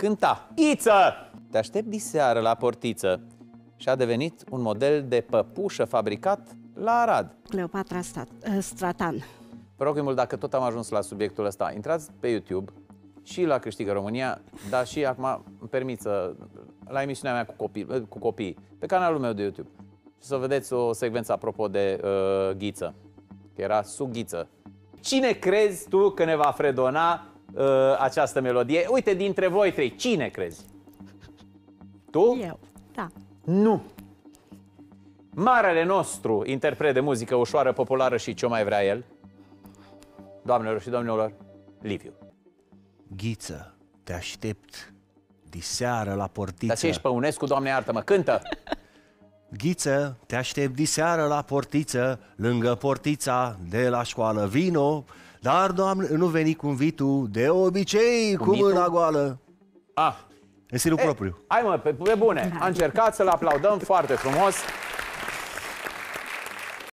cânta Iță! Te aștept diseară la portiță și a devenit un model de păpușă fabricat la Arad. Cleopatra Stat, uh, Stratan. Vă rog mult, dacă tot am ajuns la subiectul ăsta, intrați pe YouTube și la Câștigă România, dar și acum îmi permit să, la emisiunea mea cu copii, cu copii, pe canalul meu de YouTube, și să vedeți o secvență apropo de uh, ghiță, că era sub ghiță. Cine crezi tu că ne va fredona uh, această melodie? Uite, dintre voi trei, cine crezi? Tu? Eu, da. Nu. Marele nostru interpret de muzică ușoară, populară și ce mai vrea el, doamnelor și domnilor, Liviu. Ghiță, te aștept diseară la portiță. Dar ce ești păunescu, doamne iartă-mă, cântă! Ghiță, te aștept diseară la portiță, lângă portița de la școală. Vino, dar, doamne, nu veni cum vii tu, de obicei, cu, cu mâna goală. Ah, În stilul e, propriu. Hai mă, pe, pe bune, a încercat să-l aplaudăm foarte frumos.